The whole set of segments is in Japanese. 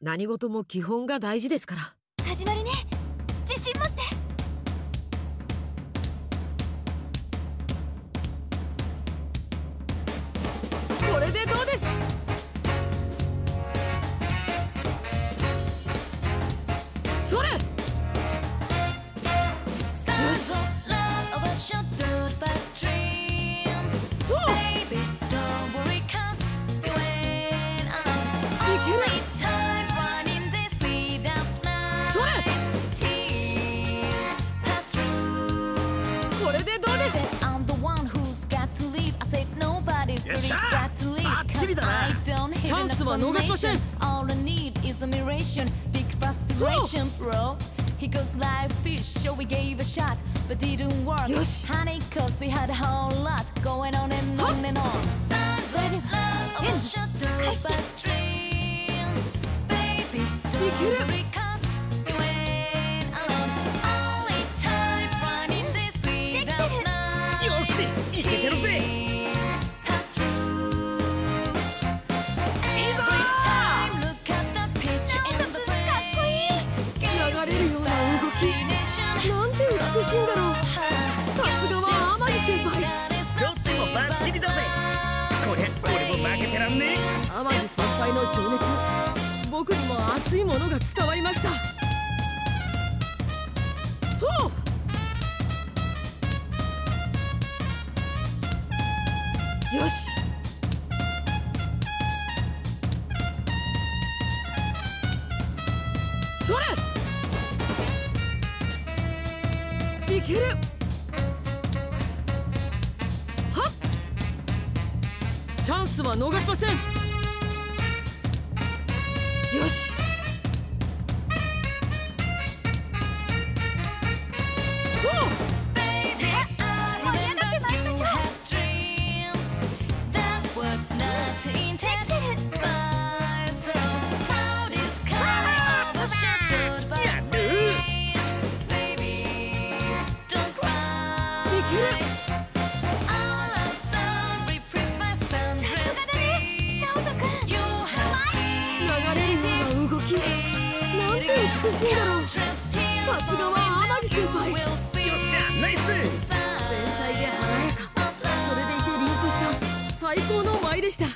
何事も基本が大事ですから。始まるね。Yes, got to leave. I don't. All I need is a miration. Big frustration. He goes live fish, so we gave a shot, but didn't work. We had a whole lot going on and on and on. Love, baby, 輩の情熱。僕にも熱いものが伝わりました。そう。よし。それ。いける。はっ。チャンスは逃しません。よ美しいだろうさすがは天城先輩よっしゃナイス繊細で華やか。それでいて凛とした最高の舞でした。は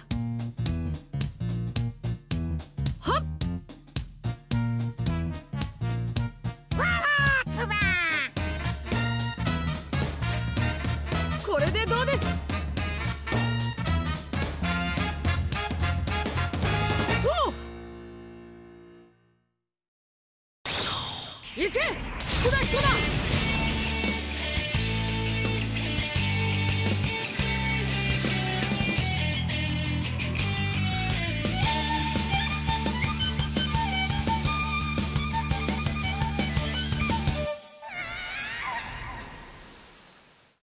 っ。これでどうです？行け!福田彦だ